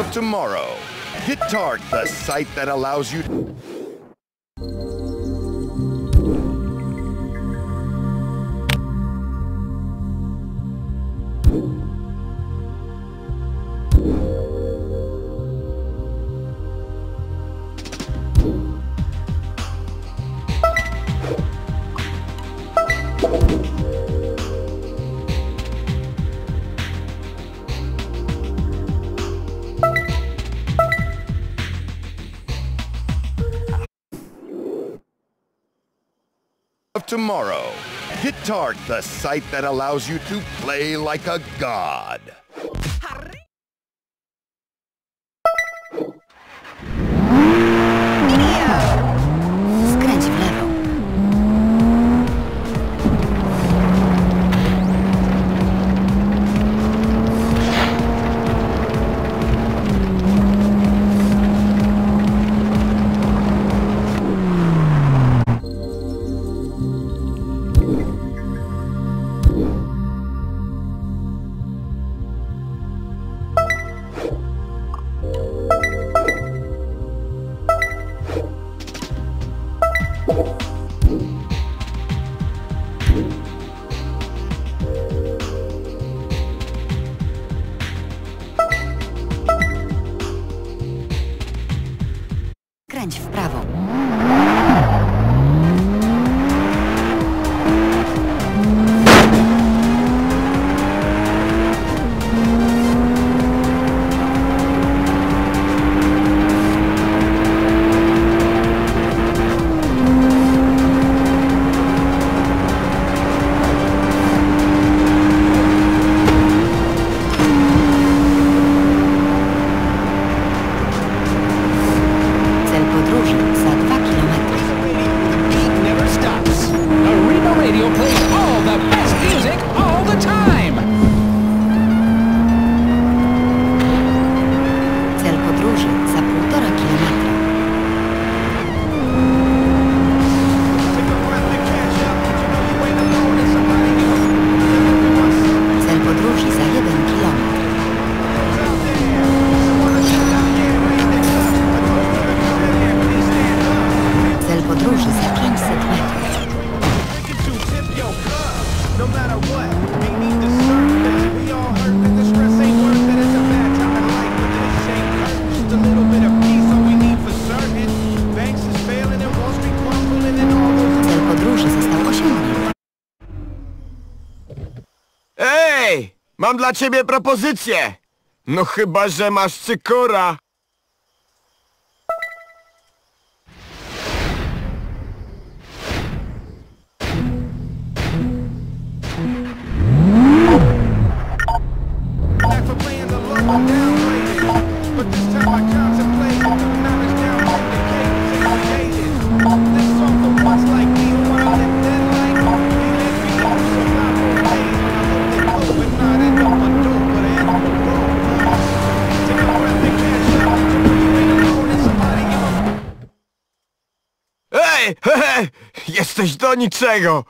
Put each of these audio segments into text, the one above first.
of tomorrow. Guitart, the site that allows you you tomorrow. Guitart, the site that allows you to play like a god. Hej, mam dla ciebie propozycję. No chyba, że masz cykora. do niczego!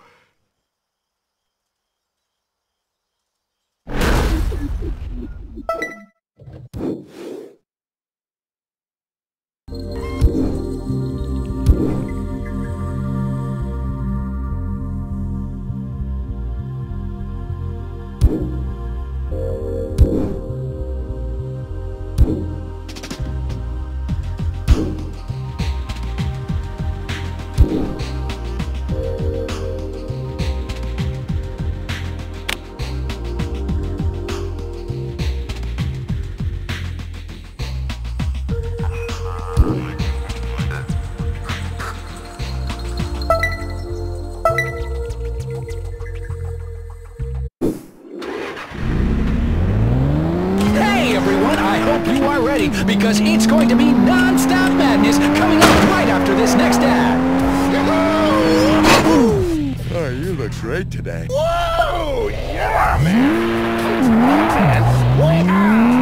because it's going to be non-stop madness coming up right after this next ad. Oh, you look great today. Whoa! Yeah, man! Man! Ah.